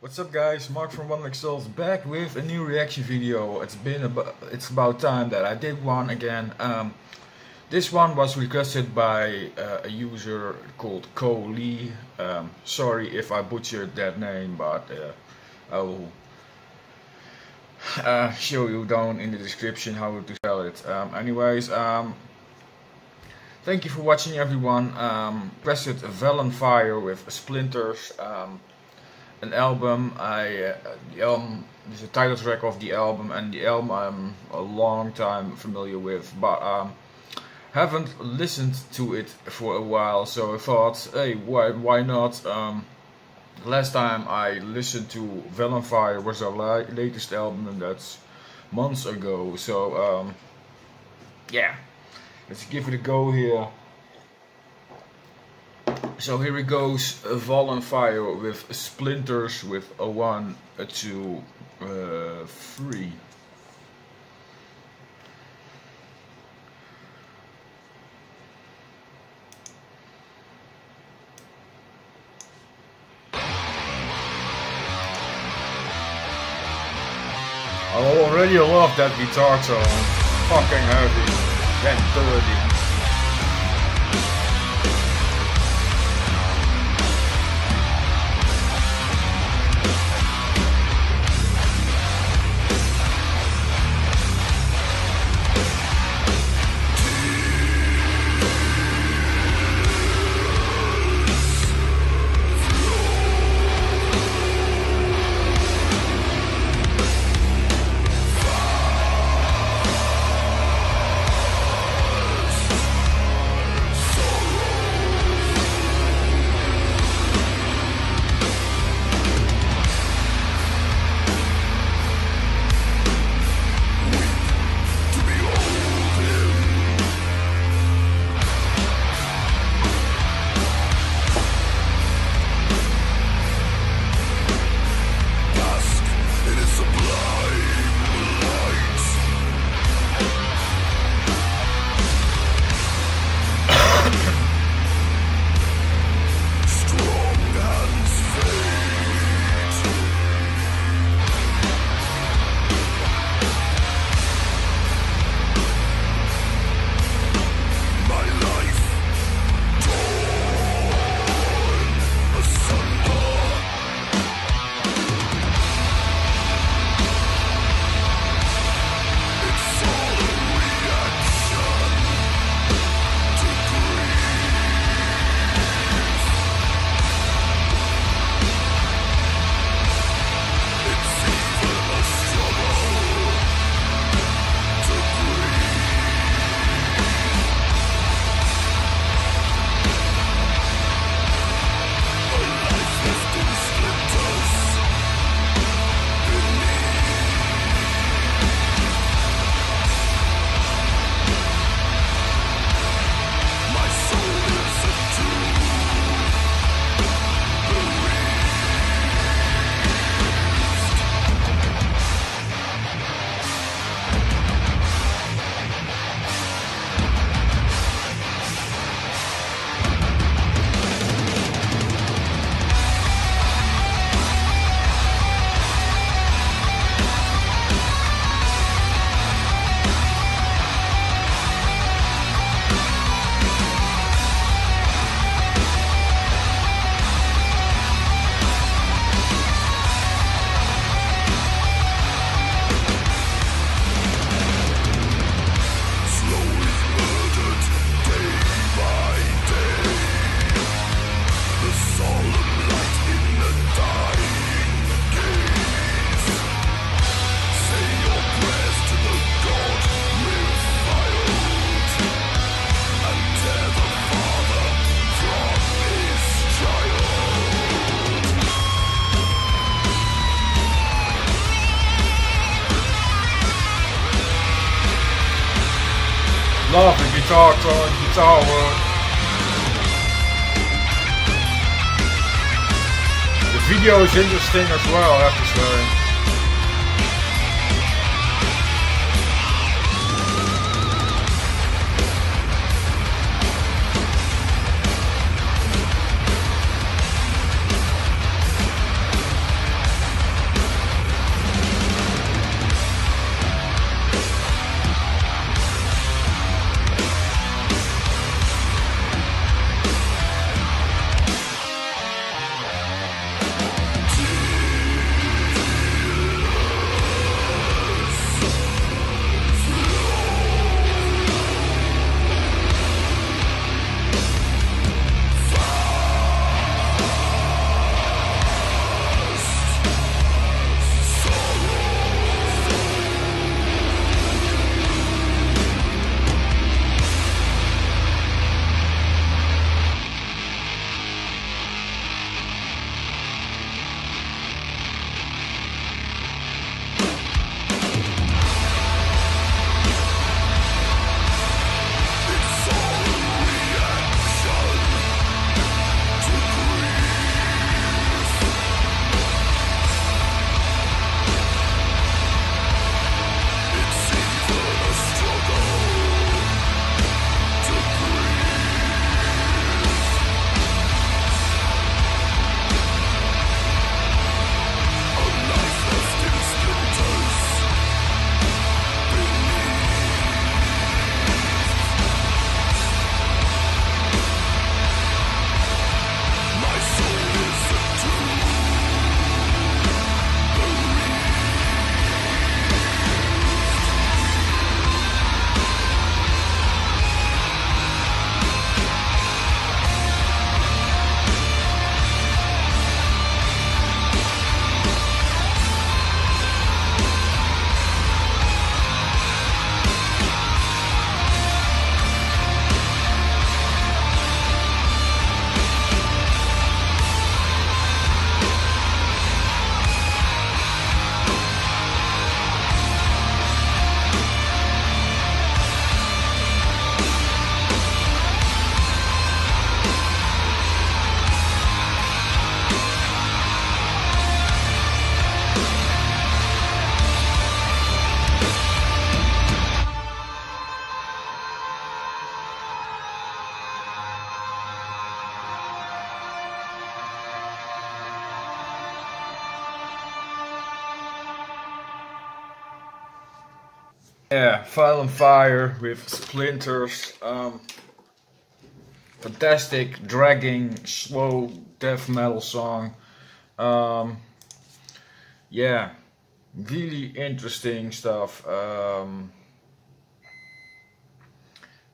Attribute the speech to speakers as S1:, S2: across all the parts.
S1: What's up guys, Mark from One Souls back with a new reaction video. It's been about, it's about time that I did one again. Um, this one was requested by uh, a user called Co Lee. Um, sorry if I butchered that name, but uh, I will uh, show you down in the description how to spell it. Um, anyways, um, thank you for watching everyone. Um, requested Vallenfyre with Splinters. Um, an album. I uh, the album is the title track of the album, and the album I'm a long time familiar with, but um, haven't listened to it for a while. So I thought, hey, why why not? Um, last time I listened to Vallenfyre was our la latest album, and that's months ago. So um, yeah, let's give it a go here. So here it goes, Vallenfyre with splinters with a 1, a 2, uh, 3. I already love that guitar tone. Fucking heavy and dirty. Guitar guitar work. The video is interesting as well, I have to say. Yeah, Vallenfyre with Splinters. Um, fantastic, dragging, slow death metal song. Um, yeah, really interesting stuff. Um,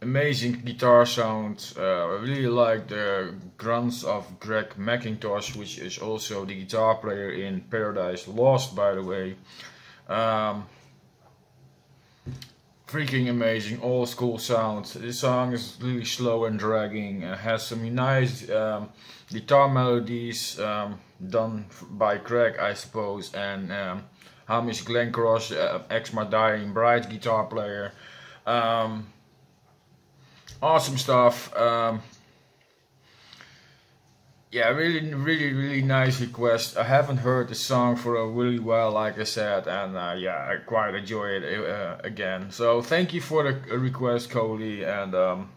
S1: amazing guitar sound. Uh, I really like the grunts of Greg Mackintosh, which is also the guitar player in Paradise Lost, by the way. Um, freaking amazing, old school sound. This song is really slow and dragging. It has some nice um, guitar melodies um, done by Craig I suppose, and um, Hamish Glencross, uh, ex-My Dying Bride guitar player. Um, awesome stuff. Yeah, really, really, really nice request. I haven't heard the song for a really while, like I said, and uh, yeah, I quite enjoy it uh, again. So thank you for the request, Cody, and um,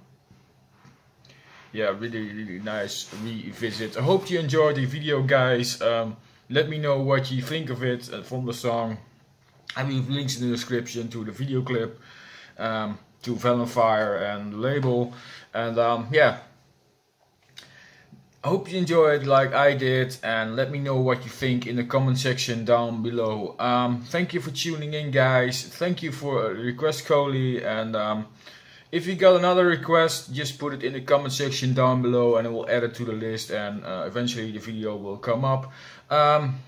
S1: yeah, really, really nice revisit. I hope you enjoyed the video, guys. Um, let me know what you think of it uh, from the song. I leave links in the description to the video clip, um, to Vallenfyre and label, and um, yeah. I hope you enjoyed like I did and let me know what you think in the comment section down below. Um, thank you for tuning in guys. Thank you for a request Coley and um, if you got another request just put it in the comment section down below and I will add it to the list and uh, eventually the video will come up. Um,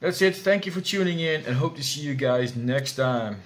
S1: that's it. Thank you for tuning in and hope to see you guys next time.